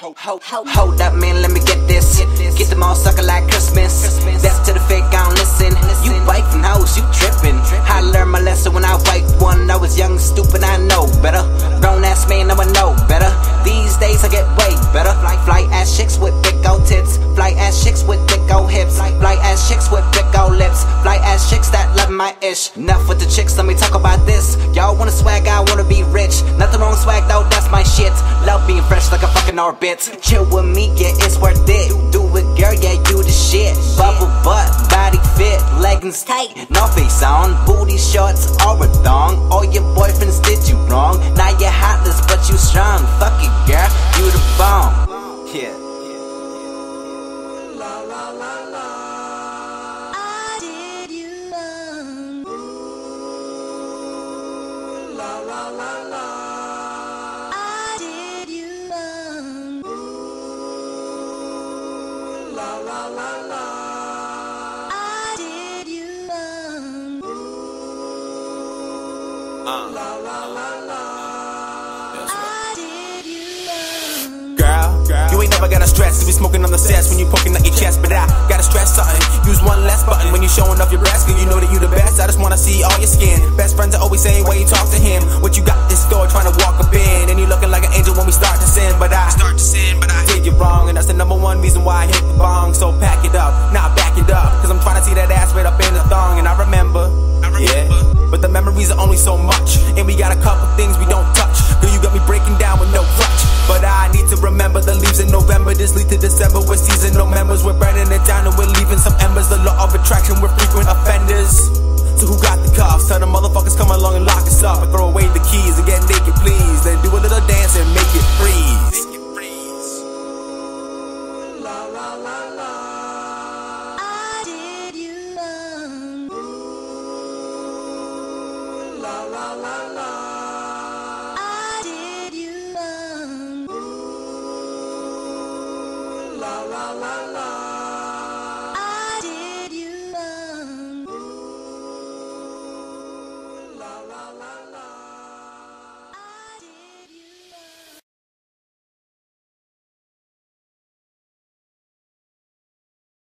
Hold up, man, let me get this. Get them all sucker like Christmas. That's to the fake, I don't listen. You wifing hoes, you trippin'. I learned my lesson when I wiped one. I was young stupid, I know better. Grown ass man, now I know better. These days I get way better. Fly, fly ass chicks with big old tits. Fly ass chicks with thick old hips. Fly ass chicks with big old lips. Fly ass chicks that love my ish. Enough with the chicks, let me talk about this. Y'all wanna swag, I wanna be rich. Nothing wrong swag though, that's my shit. Love being fresh like a fucking orbit. Chill with me, yeah, it's worth it. Do it, girl, yeah, you the shit. Bubble butt, body fit, leggings tight, no face on. Booty shorts or a thong. All your boyfriends did you wrong. Now you're heartless, but you strong. Fuck it, girl, you the bomb. Yeah. I did you wrong. I I did you wrong. I did you wrong. Girl, you ain't never gotta stress. You smoking on the sets when you poking at your chest. But I gotta stress something. Use one less button when you showing off your breast. Cause you know that you the best. I just wanna see all your skin. Best friends are always saying why you talk to him. What you got this store trying to walk up in. And you looking like an angel when we start to sin. But I start to sin, but I one reason why I hit the bong. So pack it up, now back it up. Cause I'm trying to see that ass right up in the thong. And I remember, yeah. But the memories are only so much. And we got a couple things we don't touch. Girl, you got me breaking down with no crutch. But I need to remember the leaves in November. This lead to December. We're seasonal members. We're burning it down and we're leaving some embers. The law of attraction. We're frequent offenders. So who got the cuffs? Tell the motherfuckers come along and lock us up. And throw I did you wrong.